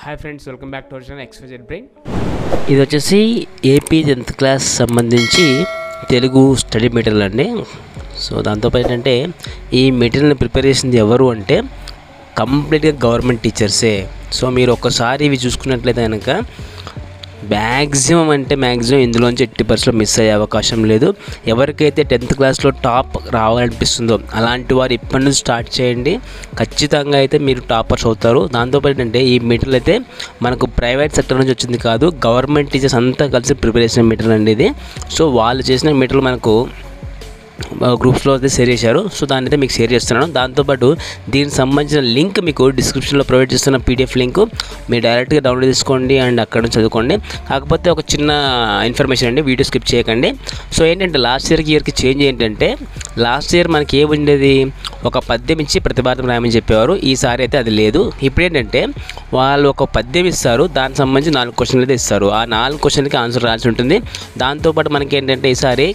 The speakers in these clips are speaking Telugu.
Hi friends welcome back to original ఎక్స్పెజెడ్ brain ఇది వచ్చేసి ఏపీ టెన్త్ క్లాస్ సంబంధించి తెలుగు స్టడీ మెటీరియల్ అండి. సో దాంతోపాటు ఏంటంటే ఈ మెటీరియల్ని ప్రిపేర్ చేసింది ఎవరు అంటే కంప్లీట్గా గవర్నమెంట్ టీచర్సే. సో మీరు ఒక్కసారి ఇవి చూసుకున్నట్లయితే కనుక మ్యాక్సిమం అంటే మ్యాక్సిమం ఇందులోంచి ఎట్టి పరిస్థితుల్లో మిస్ అయ్యే అవకాశం లేదు. ఎవరికైతే టెన్త్ క్లాస్లో టాప్ రావాలనిపిస్తుందో అలాంటి వారు ఇప్పటి నుంచి స్టార్ట్ చేయండి. ఖచ్చితంగా అయితే మీరు టాపర్స్ అవుతారు. దాంతోపాటు ఏంటంటే ఈ మెటీరియల్ అయితే మనకు ప్రైవేట్ సెక్టర్ నుంచి వచ్చింది కాదు గవర్నమెంట్ టీచర్స్ అంతా కలిసి ప్రిపేర్ చేసిన మెటీరియల్ అండి ఇది. సో వాళ్ళు చేసిన మెటీరియల్ మనకు గ్రూప్స్లో అయితే షేర్ చేశారు. సో దాన్ని అయితే మీకు షేర్ చేస్తున్నాను. దాంతోపాటు దీనికి సంబంధించిన లింక్ మీకు డిస్క్రిప్షన్లో ప్రొవైడ్ చేస్తున్న పీడిఎఫ్ లింక్ మీరు డైరెక్ట్గా డౌన్లోడ్ చేసుకోండి అండ్ అక్కడ నుంచి చదువుకోండి. కాకపోతే ఒక చిన్న ఇన్ఫర్మేషన్ అండి వీడియో స్కిప్ చేయకండి. సో ఏంటంటే లాస్ట్ ఇయర్కి ఇయర్కి చేంజ్ ఏంటంటే లాస్ట్ ఇయర్ మనకి ఏముండేది ఒక పద్యం ఇచ్చి ప్రతిపాదన రాయమని చెప్పేవారు. ఈసారి అయితే అది లేదు. ఇప్పుడు ఏంటంటే వాళ్ళు ఒక పద్యం ఇస్తారు. దానికి సంబంధించి నాలుగు క్వశ్చన్లు అయితే ఇస్తారు. ఆ నాలుగు క్వశ్చన్కి ఆన్సర్ రాసి ఉంటుంది. దాంతోపాటు మనకి ఏంటంటే ఈసారి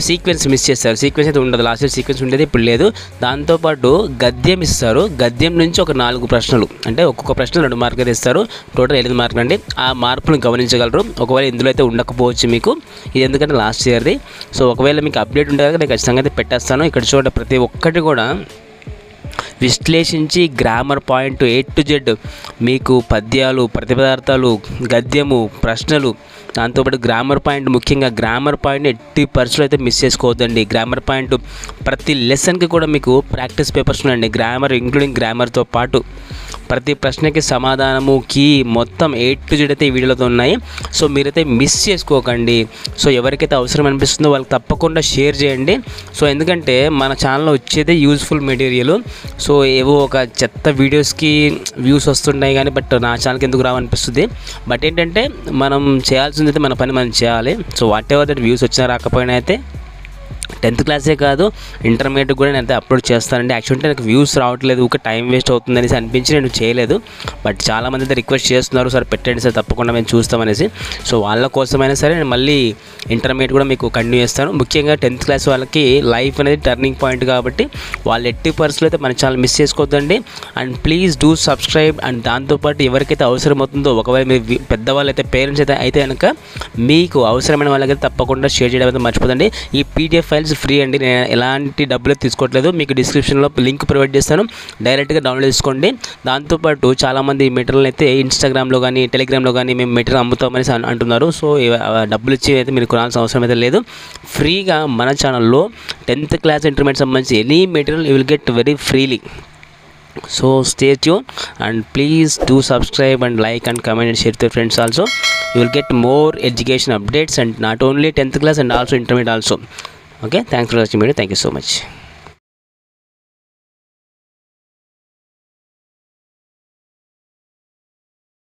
సీక్వెన్స్ మిస్ చేస్తారు. సీక్వెన్స్ అయితే ఉండదు. లాస్ట్ ఇయర్ సీక్వెన్స్ ఉండేది ఇప్పుడు లేదు. దాంతోపాటు గద్యం ఇస్తారు. గద్యం నుంచి ఒక నాలుగు ప్రశ్నలు. అంటే ఒక్కొక్క ప్రశ్న రెండు మార్కులు ఇస్తారు. టోటల్ ఎనిమిది మార్కులు అండి. ఆ మార్పులను గమనించగలరు. ఒకవేళ ఇందులో అయితే ఉండకపోవచ్చు మీకు. ఇది ఎందుకంటే లాస్ట్ ఇయర్ది. సో ఒకవేళ మీకు అప్డేట్ ఉంటుంది కదా నేను ఖచ్చితంగా అయితే పెట్టేస్తాను. ఇక్కడ చూడండి ప్రతి ఒక్కటి కూడా విశ్లేషించి grammar point A to Z మీకు పద్యాలు ప్రతిపదార్థాలు గద్యము ప్రశ్నలు దాంతోపాటు గ్రామర్ పాయింట్ ముఖ్యంగా గ్రామర్ పాయింట్ ఎట్టి పరిస్థితులు అయితే మిస్ చేసుకోవద్దండి. గ్రామర్ పాయింట్ ప్రతి లెసన్కి కూడా మీకు ప్రాక్టీస్ పేపర్స్ ఉన్నాయండి. గ్రామర్ ఇంక్లూడింగ్ గ్రామర్తో పాటు ప్రతి ప్రశ్నకి సమాధానము కీ మొత్తం ఏ టు జెడ్ అయితే ఈ వీడియోలతో ఉన్నాయి. సో మీరైతే మిస్ చేసుకోకండి. సో ఎవరికైతే అవసరం అనిపిస్తుందో వాళ్ళకి తప్పకుండా షేర్ చేయండి. సో ఎందుకంటే మన ఛానల్లో వచ్చేదే యూజ్ఫుల్ మెటీరియల్ సో ఏవో ఒక చెత్త వీడియోస్కి వ్యూస్ వస్తున్నాయి కానీ బట్ నా ఛానల్కి ఎందుకు రావనిపిస్తుంది? బట్ ఏంటంటే మనం చేయాల్సింది అయితే మన పని మనం చేయాలి. So whatever that views వచ్చినా రాకపోయినా అయితే టెన్త్ క్లాసే కాదు ఇంటర్మీడియట్ కూడా నేను అయితే అప్లోడ్ చేస్తానండి. యాక్చువల్గా నాకు వ్యూస్ రావట్లేదు ఒక టైం వేస్ట్ అవుతుంది అనేసి అనిపించి నేను చేయలేదు. బట్ చాలామంది అయితే రిక్వెస్ట్ చేస్తున్నారు సార్ పెట్టండి సార్ తప్పకుండా మేము చూస్తామనేసి సో వాళ్ళ కోసమైనా సరే నేను మళ్ళీ ఇంటర్మీడియట్ కూడా మీకు కంటిన్యూ చేస్తాను. ముఖ్యంగా టెన్త్ క్లాస్ వాళ్ళకి లైఫ్ అనేది టర్నింగ్ పాయింట్ కాబట్టి వాళ్ళు ఎట్టి పర్సులు అయితే మన ఛానల్ మిస్ చేసుకోవద్దండి. And please do subscribe and దాంతోపాటు ఎవరికైతే అవసరం అవుతుందో ఒకవేళ మీరు పెద్దవాళ్ళు అయితే పేరెంట్స్ అయితే అయితే కనుక మీకు అవసరమైన వాళ్ళకైతే తప్పకుండా షేర్ చేయడం అయితే మర్చిపోదండి. ఈ పీడిఎఫ్ ఫైల్స్ ఫ్రీ అండి. నేను ఎలాంటి డబ్బులు తీసుకోవట్లేదు. మీకు డిస్క్రిప్షన్లో లింక్ ప్రొవైడ్ చేస్తాను. డైరెక్ట్గా డౌన్లోడ్ చేసుకోండి. దాంతోపాటు చాలామంది మెటీరియల్ అయితే ఇన్స్టాగ్రామ్లో కానీ టెలిగ్రామ్లో కానీ మేము మెటీరియల్ అమ్ముతామని అంటున్నారు. సో డబ్బులు ఇచ్చి అయితే మీరు కొనాల్సిన అవసరం అయితే లేదు. ఫ్రీగా మన ఛానల్లో టెన్త్ క్లాస్ ఇంటర్మీడియట్ సంబంధించి any material you will get very freely so stay tune and please do subscribe and like and comment and షేర్తో friends also you will get more education updates and not only tenth class and also intermediate also okay thanks for watching video. Thank you so much.